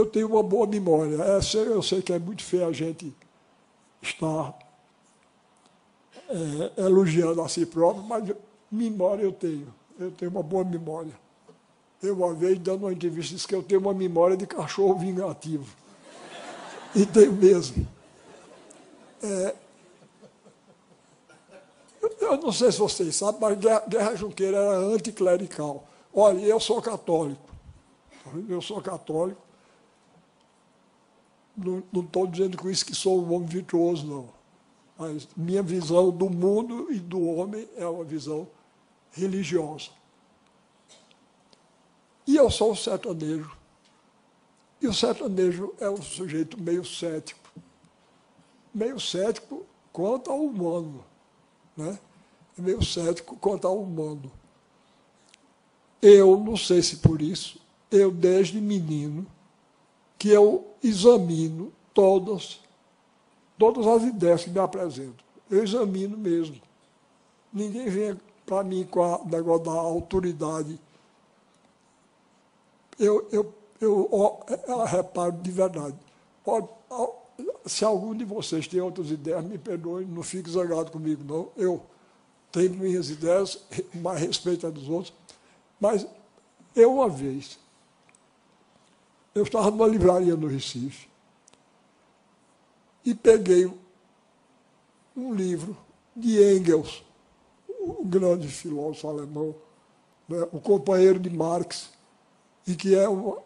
eu tenho uma boa memória. Essa eu sei que é muito feio a gente estar é, elogiando a si próprio, mas memória eu tenho. Eu tenho uma boa memória. Eu, uma vez, dando uma entrevista, disse que eu tenho uma memória de cachorro vingativo. E tenho mesmo. É, eu não sei se vocês sabem, mas Guerra Junqueira era anticlerical. Olha, eu sou católico. Eu sou católico. Não estou dizendo com isso que sou um homem virtuoso, não. Mas minha visão do mundo e do homem é uma visão religiosa. E eu sou um sertanejo. E o sertanejo é um sujeito meio cético. Meio cético quanto ao humano. Né? Meio cético quanto ao humano. Eu, não sei se por isso, eu desde menino, que eu examino todas, todas as ideias que me apresentam. Eu examino mesmo. Ninguém vem para mim com o negócio da autoridade. Eu, eu, eu, eu reparo de verdade. Se algum de vocês tem outras ideias, me perdoe, não fique zangado comigo, não. Eu tenho minhas ideias, mais respeito a dos outros. Mas eu, uma vez, eu estava numa livraria no Recife e peguei um livro de Engels, o grande filósofo alemão, né, o companheiro de Marx, e que é uma,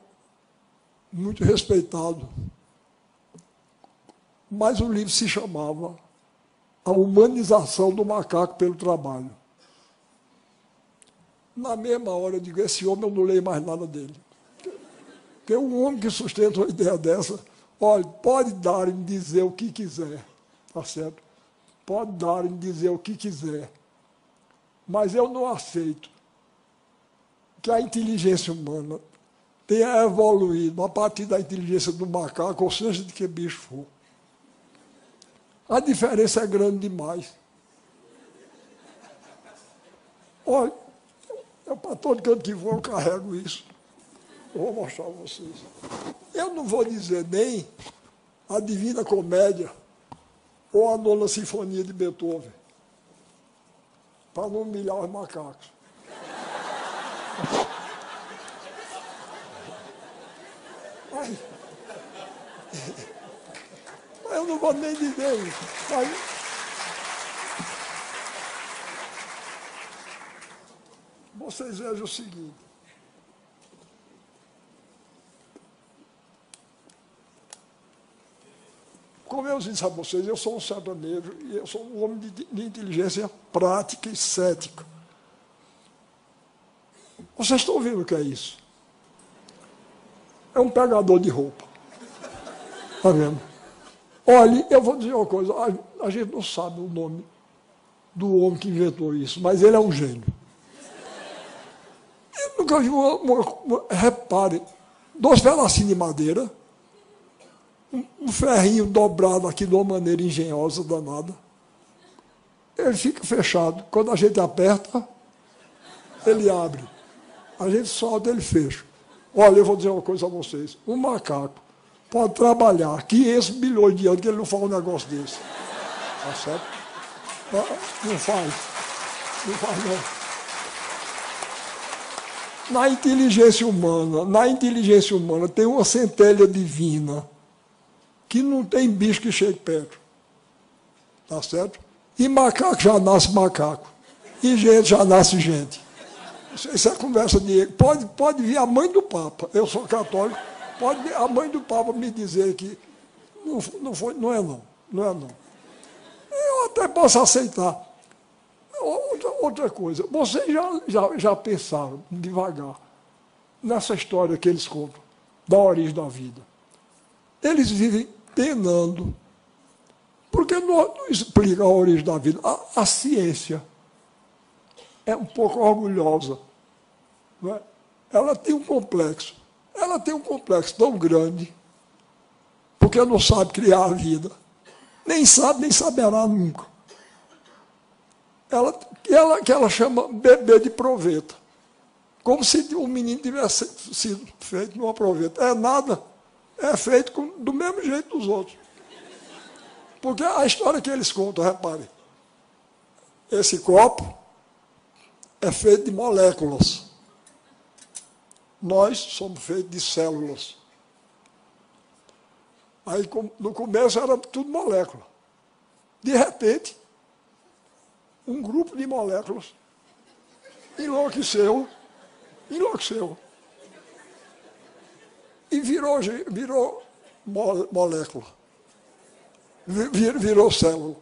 muito respeitado. Mas o livro se chamava A Humanização do Macaco pelo Trabalho. Na mesma hora eu digo, esse homem eu não leio mais nada dele. Porque um homem que sustenta uma ideia dessa, olha, pode dar em dizer o que quiser, tá certo? Pode dar em dizer o que quiser. Mas eu não aceito que a inteligência humana tenha evoluído a partir da inteligência do macaco, ou seja, de que bicho for. A diferença é grande demais. Olha, eu, para todo canto que vou, eu carrego isso. Eu vou mostrar a vocês. Eu não vou dizer nem a Divina Comédia ou a Nona Sinfonia de Beethoven, para não humilhar os macacos. Mas, eu não vou nem dizer isso. Vocês vejam o seguinte. Como eu disse a vocês, eu sou um sertanejo e eu sou um homem de, de inteligência prática e cética. Vocês estão vendo o que é isso? É um pegador de roupa. Está vendo? Olha, eu vou dizer uma coisa, a, a gente não sabe o nome do homem que inventou isso, mas ele é um gênio. Eu nunca vi uma, uma, uma repare, dois pedacinhos de madeira, um, ferrinho dobrado aqui de uma maneira engenhosa, danada. Ele fica fechado. Quando a gente aperta, ele abre. A gente solta, ele fecha. Olha, eu vou dizer uma coisa a vocês. Um macaco pode trabalhar 500 bilhões de anos que ele não faz um negócio desse. Tá certo? Não faz. Não faz, não na inteligência humana, na inteligência humana tem uma centelha divina que não tem bicho que chegue perto. Tá certo? E macaco já nasce macaco. E gente já nasce gente. Isso é conversa de. Pode, pode vir a mãe do Papa. Eu sou católico. Pode vir a mãe do Papa me dizer que não, não, foi, não é não. Não é não. Eu até posso aceitar. Outra, outra coisa, vocês já, já, já pensaram devagar nessa história que eles contam, da origem da vida. Eles vivem penando, porque não, não explica a origem da vida. A, a ciência é um pouco orgulhosa. É? Ela tem um complexo. Ela tem um complexo tão grande, porque não sabe criar a vida. Nem sabe, nem saberá nunca ela, ela, que ela chama bebê de proveta. Como se o menino tivesse sido feito numa proveta. É nada. É feito com, do mesmo jeito dos outros. Porque a história que eles contam, repare, esse copo é feito de moléculas. Nós somos feitos de células. Aí no começo era tudo molécula. De repente, um grupo de moléculas enlouqueceu, enlouqueceu. E virou, virou molécula. Vir, virou célula.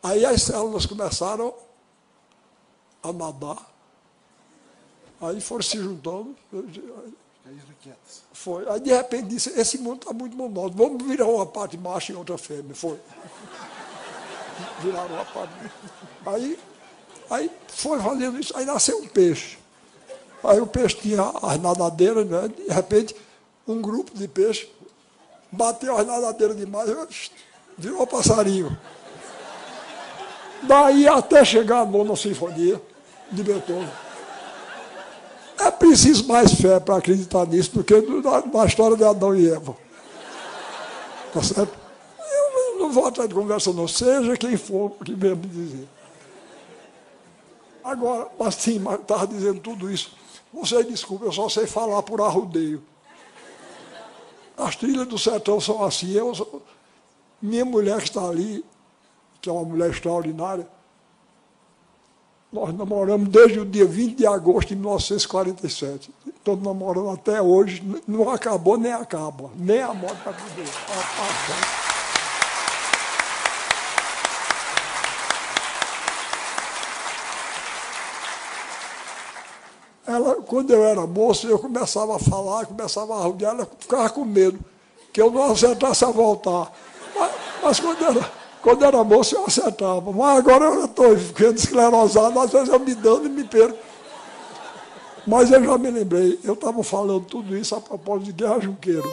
Aí as células começaram a nadar. Aí foram se juntando. Foi. Aí de repente disse, esse mundo está muito monótono, vamos virar uma parte macho e outra fêmea. Foi. Viraram uma parte. Aí, aí foi fazendo isso, aí nasceu um peixe. Aí o peixe tinha as nadadeiras, né? de repente, um grupo de peixes bateu as nadadeiras demais, virou passarinho. Daí até chegar a nona sinfonia de Beethoven. É preciso mais fé para acreditar nisso do que na, na história de Adão e Eva. Tá certo? Eu não vou atrás de conversa, não. Seja quem for que venha me dizer. Agora, mas sim, estava dizendo tudo isso. Você desculpa, eu só sei falar por arrudeio. As trilhas do sertão são assim. Eu, minha mulher que está ali, que é uma mulher extraordinária, nós namoramos desde o dia 20 de agosto de 1947. Estamos namorando até hoje, não acabou nem acaba, nem a morte para poder. Ela, quando eu era moço, eu começava a falar, começava a arrudear, ela ficava com medo, que eu não acertasse a voltar. Mas, mas quando era quando era moço eu acertava, mas agora eu estou ficando esclerosado, às vezes eu me dando e me perco. Mas eu já me lembrei, eu estava falando tudo isso a propósito de Guerra Junqueiro.